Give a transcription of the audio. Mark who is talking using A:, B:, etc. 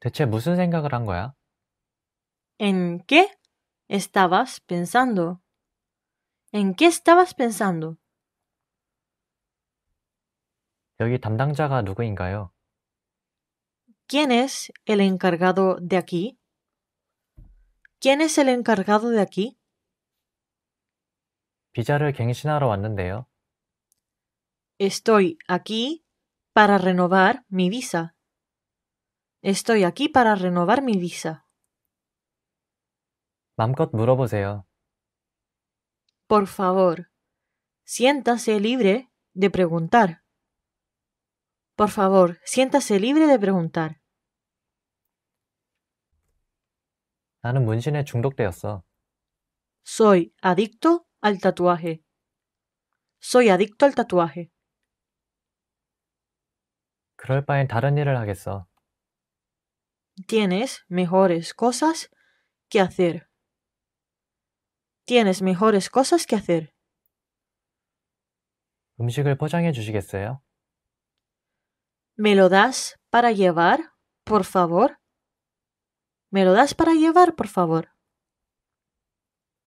A: 대체 무슨 생각을 한 거야?
B: ¿En qué estabas pensando? ¿En qué estabas pensando?
A: 여기 담당자가 누구인가요?
B: ¿Quién es el encargado de aquí? ¿Quién es el encargado de aquí?
A: 비자를 갱신하러 왔는데요.
B: Estoy aquí para renovar mi visa. Estoy aquí para renovar mi visa.
A: 맘껏 물어보세요.
B: Por favor, siéntase libre de preguntar. Por favor, siéntase libre de preguntar.
A: 나는 문신에 중독되었어.
B: Soy adicto al tatuaje. Soy adicto al tatuaje.
A: 그럴 바엔 다른 일을 하겠어.
B: Tienes mejores cosas que hacer. Tienes mejores cosas que hacer.
A: 음식을 포장해 주시겠어요?
B: ¿Me lo das para llevar, por favor? ¿Me lo das para llevar, por favor?